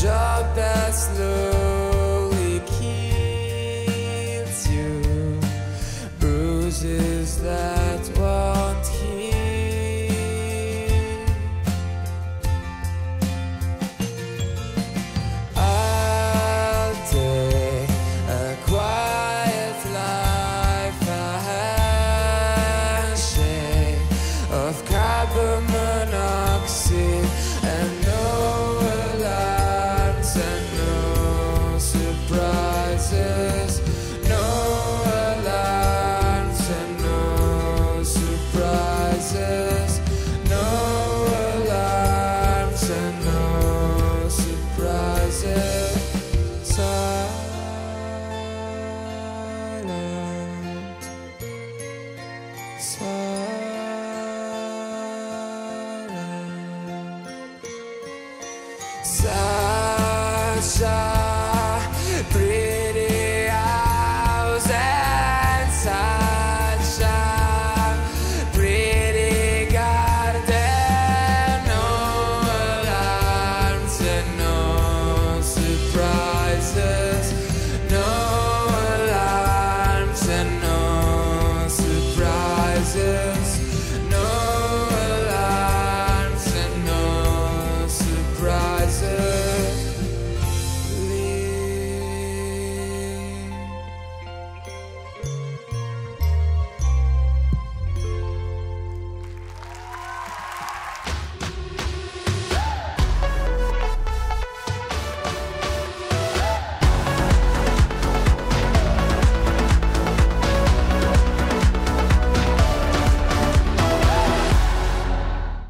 job that's low. Silent. Sunshine.